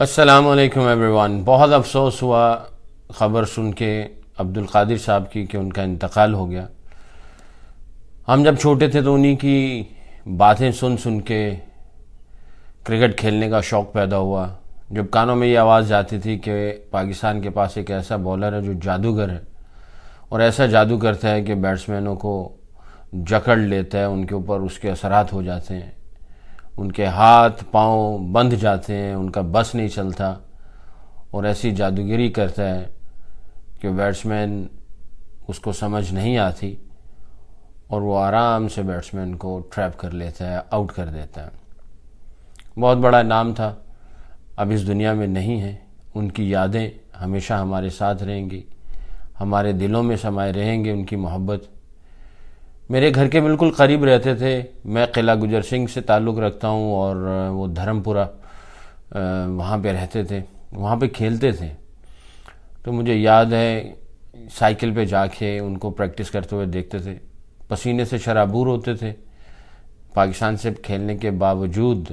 السلام علیکم every one بہت افسوس ہوا خبر سن کے عبد القادر صاحب کی کہ ان کا انتقال ہو گیا۔ ہم جب چھوٹے تھے تو انہی کی باتیں سن سن کے کرکٹ کھیلنے کا شوق پیدا ہوا۔ جب کانوں میں یہ آواز جاتی تھی کہ پاکستان کے پاس ایک ایسا بولر ہے جو جادوگر ہے اور ایسا جادو کرتا ہے کہ بیٹسمینوں کو جکڑ لیتا ہے، ان کے اوپر اس کے اثرات ہو جاتے ہیں۔ ان کے ہاتھ پاؤں بندھ جاتے ہیں، ان کا بس نہیں چلتا۔ اور ایسی جادوگری کرتا ہے کہ بیٹسمین اس کو سمجھ نہیں آتی اور وہ آرام سے بیٹسمین کو ٹریپ کر لیتا ہے، آؤٹ کر دیتا ہے۔ بہت بڑا نام تھا۔ اب اس دنیا میں نہیں ہے۔ ان کی یادیں ہمیشہ ہمارے ساتھ رہیں گی۔ ہمارے دلوں میں سمائے رہیں گے ان کی محبت۔ میرے گھر کے بالکل قریب رہتے تھے۔ میں قلعہ گجر سنگھ سے تعلق رکھتا ہوں اور وہ دھرم پورہ وہاں پہ رہتے تھے، وہاں پہ کھیلتے تھے۔ تو مجھے یاد ہے، سائیکل پہ جا کے ان کو پریکٹس کرتے ہوئے دیکھتے تھے۔ پسینے سے شرابور ہوتے تھے۔ پاکستان سے کھیلنے کے باوجود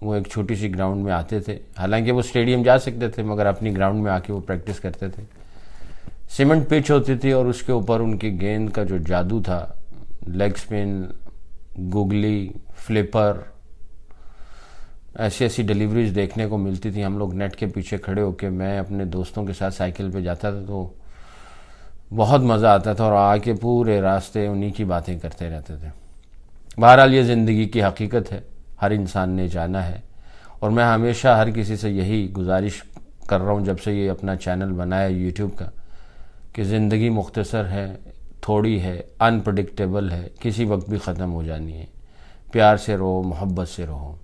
وہ ایک چھوٹی سی گراؤنڈ میں آتے تھے۔ حالانکہ وہ اسٹیڈیم جا سکتے تھے، مگر اپنی گراؤنڈ میں آ کے وہ پریکٹس کرتے تھے۔ سیمنٹ پچ ہوتی تھی اور اس کے اوپر ان کی گیند کا جو جادو تھا لیگ سپن گوگلی فلپر ایسی ایسی ڈیلیوریز دیکھنے کو ملتی تھی ہم لوگ نیٹ کے پیچھے کھڑے ہو کے میں اپنے دوستوں کے ساتھ سائیکل پہ جاتا تھا تو بہت مزہ آتا تھا اور آ کے پورے راستے انہی کی باتیں کرتے رہتے تھے۔ بہرحال یہ زندگی کی حقیقت ہے۔ ہر انسان نے جانا ہے اور میں ہمیشہ ہر کسی سے یہی گزارش کر رہا ہوں جب سے یہ اپنا چینل بنایا یوٹیوب کا کہ زندگی مختصر ہے تھوڑی ہے انپرڈکٹیبل ہے، کسی وقت بھی ختم ہو جانی ہے۔ پیار سے رہو، محبت سے رہو۔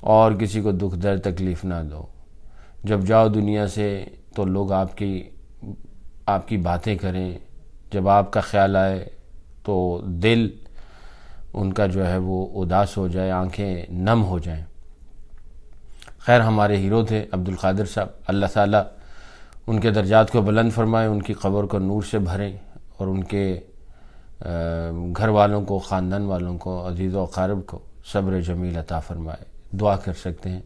اور کسی کو دکھ در تکلیف نہ دو۔ جب جاؤ دنیا سے تو لوگ آپ کی آپ کی باتیں کریں۔ جب آپ کا خیال آئے تو دل ان کا جو ہے وہ اداس ہو جائے، آنکھیں نم ہو جائیں۔ خیر، ہمارے ہیرو تھے عبد القادر صاحب۔ اللہ تعالیٰ ان کے درجات کو بلند فرمائے، ان کی قبر کو نور سے بھریں۔ اور ان کے گھر والوں کو، خاندان والوں کو، عزیز و اقارب کو صبر جمیل عطا فرمائے۔ دعا کر سکتے ہیں۔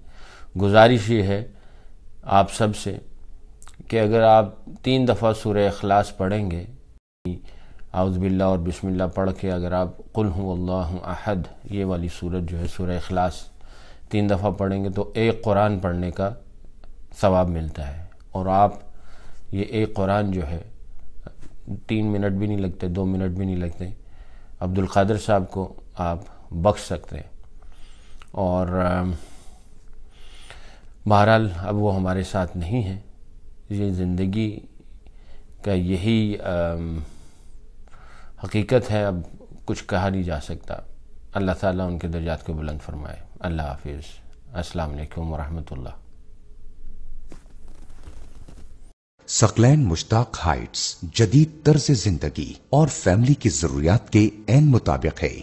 گزارش یہ ہے آپ سب سے کہ اگر آپ تین دفعہ سورہ اخلاص پڑھیں گے، اعوذ باللہ اور بسم اللہ پڑھ کے اگر آپ قل ہوں اللہ احد، یہ والی صورت جو ہے سورہ اخلاص تین دفعہ پڑھیں گے تو ایک قرآن پڑھنے کا ثواب ملتا ہے۔ اور آپ، یہ ایک قرآن جو ہے تین منٹ بھی نہیں لگتے، دو منٹ بھی نہیں لگتے۔ عبد القادر صاحب کو آپ بخش سکتے ہیں۔ اور بہرحال اب وہ ہمارے ساتھ نہیں ہیں۔ یہ زندگی کا یہی حقیقت ہے۔ اب کچھ کہا نہیں جا سکتا۔ اللہ تعالیٰ ان کے درجات کو بلند فرمائے۔ اللہ حافظ۔ السلام علیکم ورحمۃ اللہ۔ سکلین مشتاق ہائٹس جدید طرز زندگی اور فیملی کی ضروریات کے این مطابق ہے۔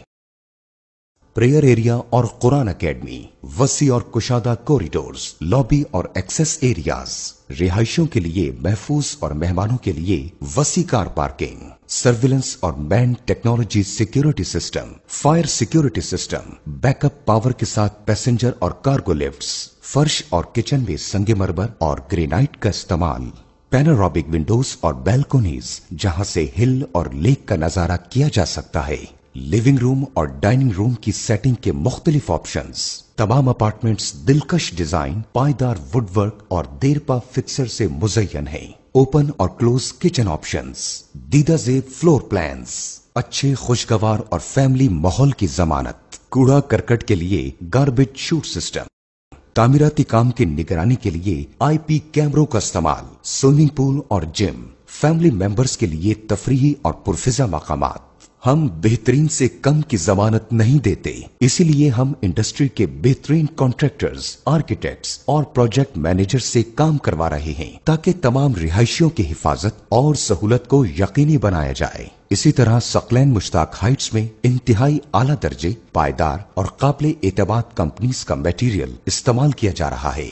پریئر ایریا اور قرآن اکیڈمی، وسیع اور کشادہ کوریڈورز، لابی اور ایکسس ایریاز، رہائشوں کے لیے محفوظ اور مہمانوں کے لیے وسیع کار پارکنگ، سرویلنس اور main technology security system, fire security system, backup power کے ساتھ پیسنجر اور کارگو لفٹس، فرش اور کچن میں سنگ مربر اور گرینائٹ کا استعمال۔ پینرابک ونڈوز اور بیلکونیز جہاں سے ہل اور لیک کا نظارہ کیا جا سکتا ہے، لیونگ روم اور ڈائننگ روم کی سیٹنگ کے مختلف آپشنز تمام اپارٹمنٹس دلکش ڈیزائن، پائیدار وڈ ورک اور دیر پا فکسر سے مزین ہیں۔ اوپن اور کلوز کچن آپشنز دیدہ زیب فلور پلانز اچھے خوشگوار اور فیملی ماحول کی ضمانت۔ کوڑا کرکٹ کے لیے گاربیج شوٹ سسٹم تعمیراتی کام کی نگرانی کے لیے آئی پی کیمروں کا استعمال، سوئمنگ پول اور جم، فیملی ممبرز کے لیے تفریحی اور پرفضا مقامات۔ ہم بہترین سے کم کی ضمانت نہیں دیتے۔ اسی لیے ہم انڈسٹری کے بہترین کانٹریکٹرز آرکیٹیکٹس اور پروجیکٹ مینیجر سے کام کروا رہے ہیں تاکہ تمام رہائشیوں کی حفاظت اور سہولت کو یقینی بنایا جائے۔ اسی طرح سکلین مشتاق ہائٹس میں انتہائی اعلیٰ درجے، پائیدار اور قابل اعتماد کمپنیز کا میٹیریل استعمال کیا جا رہا ہے۔